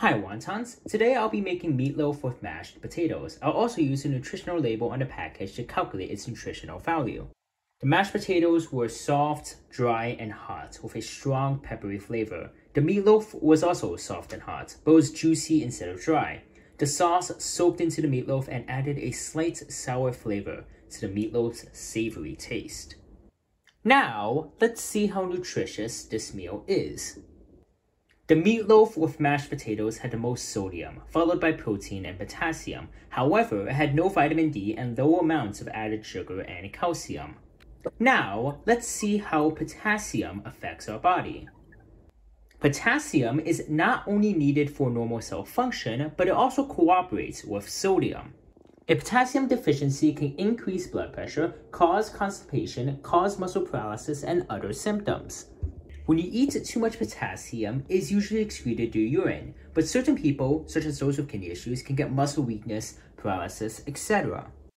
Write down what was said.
Hi wontons, today I'll be making meatloaf with mashed potatoes. I'll also use a nutritional label on the package to calculate its nutritional value. The mashed potatoes were soft, dry, and hot with a strong peppery flavor. The meatloaf was also soft and hot, but was juicy instead of dry. The sauce soaked into the meatloaf and added a slight sour flavor to the meatloaf's savory taste. Now, let's see how nutritious this meal is. The meatloaf with mashed potatoes had the most sodium, followed by protein and potassium. However, it had no vitamin D and low amounts of added sugar and calcium. Now, let's see how potassium affects our body. Potassium is not only needed for normal cell function, but it also cooperates with sodium. A potassium deficiency can increase blood pressure, cause constipation, cause muscle paralysis, and other symptoms. When you eat too much potassium, it is usually excreted through urine, but certain people, such as those with kidney issues, can get muscle weakness, paralysis, etc.